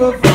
people.